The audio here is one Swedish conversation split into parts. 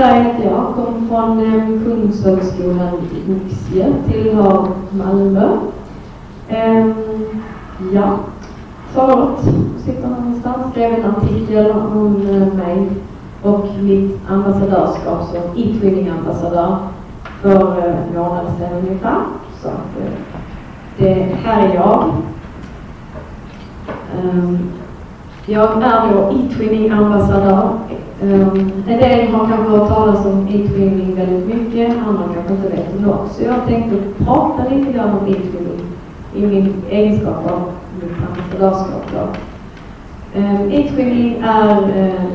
Sandberg heter jag. Kommer från eh, Kungshögskolan i Oxie, tillhör Malmö. Ehm, ja, förra året sitter någonstans, skrev en artikel om eh, mig och mitt ambassadörskap som e-twinning-ambassadör för eh, en månad sedan ungefär. Så att, eh, det, här är jag. Ehm, jag är då e ambassadör Ehm, en del har kanske hört talas om e-twinning väldigt mycket, andra kanske inte vet något. Så jag tänkte prata lite grann om e-twinning i min egenskap av mitt ambassadörskap. E-twinning ehm, är eh, uh,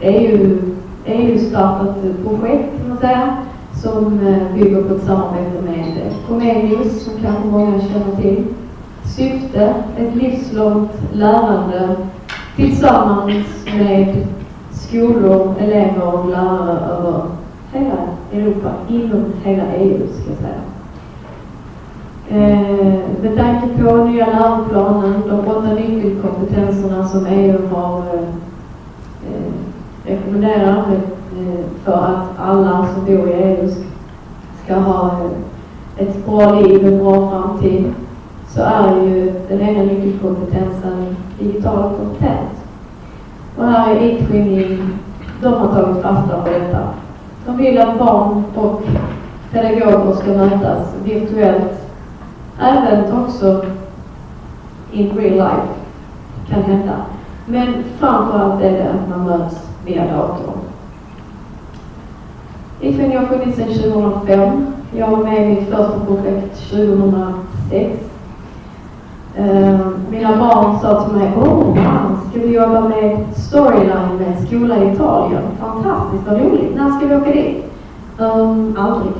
EU, EU-startat projekt kan man säga som eh, bygger på ett samarbete med Comenius som kanske många känner till. Syfte, ett livslångt lärande tillsammans med skolor, elever och lärare över hela Europa, inom hela EU ska jag säga. Eh, med tanke på nya läroplanen, de åtta nyckelkompetenserna som EU har eh, eh rekommenderar eh, för att alla som bor i EU ska ha eh, ett bra liv, en bra framtid, så är ju den ena nyckelkompetensen digital kompetens. Och här är Edskinning, de har tagit fasta på detta. De vill att barn och pedagoger ska mötas virtuellt, även också in real life kan hända. Men framförallt är det att man möts via datorn. IFN har funnits sedan 2005. Jag var med i mitt första projekt 2006 Ehm, mina barn sa till mig, åh man, ska jobba med storyline med en skola i Italien? Fantastiskt, vad roligt. När ska vi åka dit? Um, aldrig,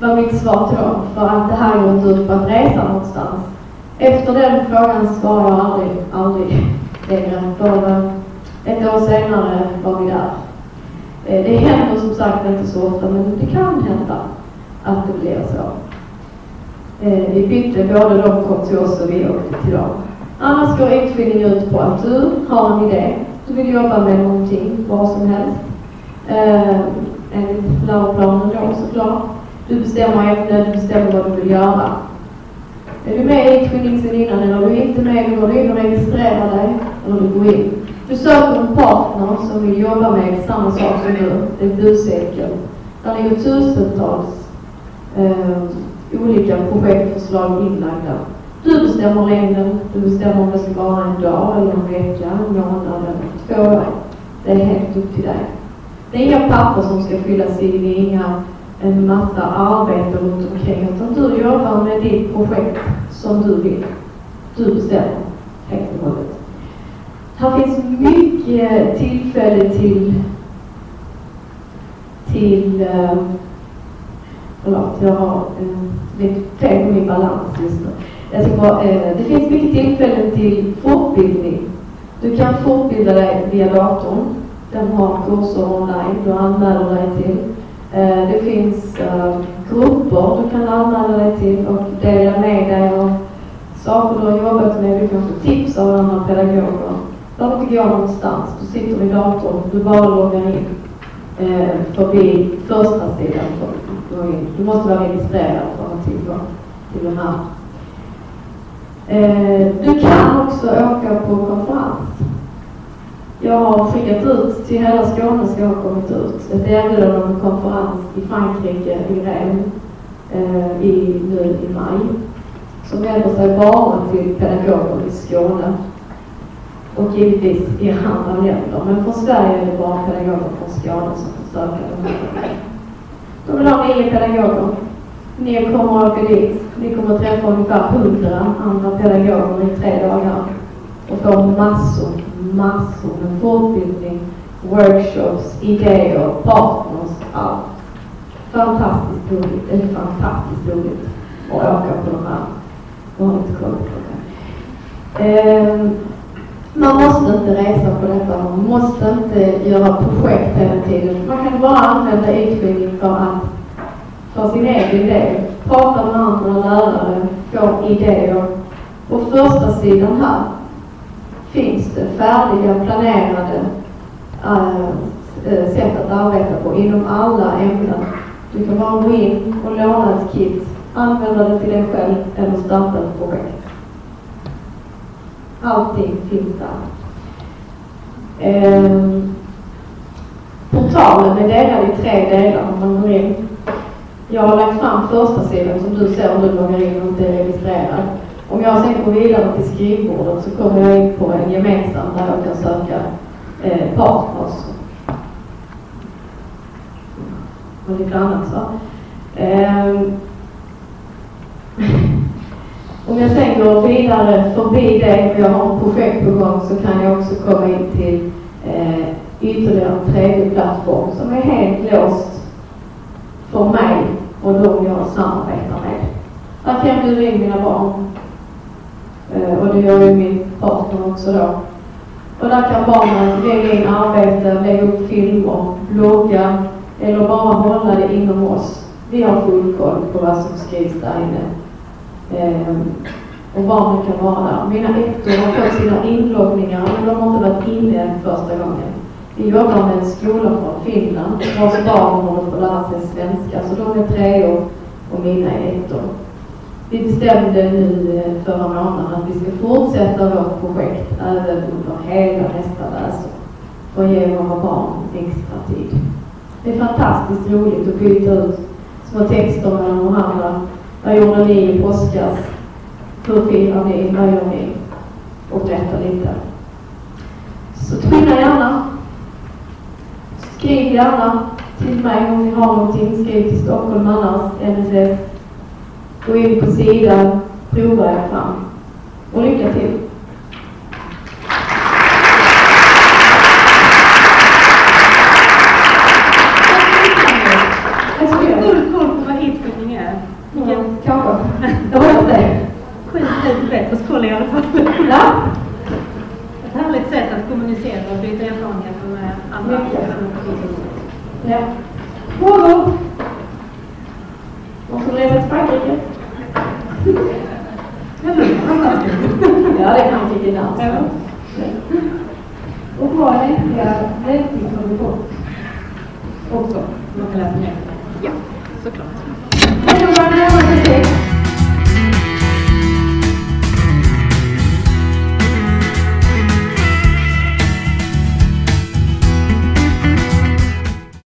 var mitt svar till dem. För att det här går inte ut på att resa någonstans. Efter den frågan svarade jag aldrig, aldrig längre. För ett år senare var vi där. Eh, det händer som sagt inte så ofta, men det kan hända att det blir så. Eh, vi bytte både de kom till oss och vi åkte till dem. Annars går utbildning ut på att du har en idé. Du vill jobba med någonting, vad som helst. Eh, enligt läroplanen då såklart. Du bestämmer ämne, du bestämmer vad du vill göra. Är du med i utbildningen sedan innan eller är du inte med, då går du in och registrerar dig. Eller du går in. Du söker en partner som vill jobba med samma sak som du. Det är buscirkeln. Där ligger tusentals eh, olika projektförslag inlagda. Du bestämmer längden, du bestämmer om det ska vara en dag eller en vecka, en månad eller två år. Det är helt upp till dig. Det är inga papper som ska fyllas i, det är inga en massa arbete runt omkring, utan du jobbar med ditt projekt som du vill. Du bestämmer helt och hållet. Här finns mycket tillfälle till till uh, Förlåt, jag har eh, lite fel på min balans just nu. Jag ska eh, det finns mycket tillfällen till fortbildning. Du kan fortbilda dig via datorn. Den har kurser online du anmäler dig till. Eh, det finns eh, grupper du kan anmäla dig till och dela med dig av saker du har jobbat med. Du kan få tips av andra pedagoger. Du behöver inte gå någonstans. Du sitter vid datorn. Du bara loggar in eh, förbi första sidan. Du måste vara registrerad för att ha tillgång till den här. Eh, du kan också åka på konferens. Jag har skickat ut till hela Skåne, ska ha kommit ut, ett erbjudande om en konferens i Frankrike, i Rennes, eh, i, nu i maj, som vänder sig bara till pedagoger i Skåne och givetvis i andra länder. Men för Sverige är det bara pedagoger från Skåne som får söka här de vill ha nio pedagoger. Ni kommer att åka dit. Ni kommer att träffa ungefär hundra andra pedagoger i tre dagar och få massor, massor med fortbildning, workshops, idéer, partners, allt. Fantastiskt roligt. Det är fantastiskt roligt att åka på de här. Jag har inte koll på det. Man måste inte resa på detta, man måste inte göra projekt hela tiden. Man kan bara använda utbildning för att, för sin egen del. Prata med andra lärare, få idéer. På första sidan här finns det färdiga, planerade äh, sätt att arbeta på inom alla ämnen. Du kan bara gå in och låna ett kit, använda det till dig själv eller starta ett projekt. Allting finns där. Eh, portalen är delad i tre delar om man går in. Jag har lagt fram första sidan som du ser om du loggar in och inte är registrerad. Om jag sen går vidare till skrivbordet så kommer jag in på en gemensam där jag kan söka eh, partners och lite annat så. Eh, om jag sen går vidare förbi det om jag har ett projekt på gång så kan jag också komma in till eh, ytterligare en tredje plattform som är helt låst för mig och de jag samarbetar med. Där kan jag bjuda in mina barn. Eh, och det gör ju min partner också då. Och där kan barnen lägga in arbete, lägga upp filmer, blogga eller bara hålla det inom oss. Vi har full koll på vad som skrivs där inne. Eh, och barnen kan vara där. Mina ettor har fått sina inloggningar men de har inte varit inne första gången. Vi jobbar med en skola från Finland vars barn håller på att lära sig svenska, så de är treor och mina är ettor. Vi bestämde nu eh, förra månaden att vi ska fortsätta vårt projekt även under hela nästa läsår och ge våra barn extra tid. Det är fantastiskt roligt att byta ut små texter mellan varandra. Vad gjorde ni i påskas? Hur firar ni? Vad gör ni? Och berätta lite. Så twinna gärna. Skriv gärna till mig om ni har någonting. Skriv till Stockholm annars, NSS. Gå in på sidan, prova er fram. Och lycka till! Full koll på vad hitfilmning är. Ja, kanske. Jag hoppas det. Sjukt ut rätt på skål i alla fall. Ja, Ett härligt sätt att kommunicera och byta erfarenheter med andra. Mycket ja. Frågor? Någon som reser till Frankrike? Ja, det kan Frankrike närmast. Ja. Och lämpliga verktyg har vi fått också. Man kan läsa mer. Ja, såklart.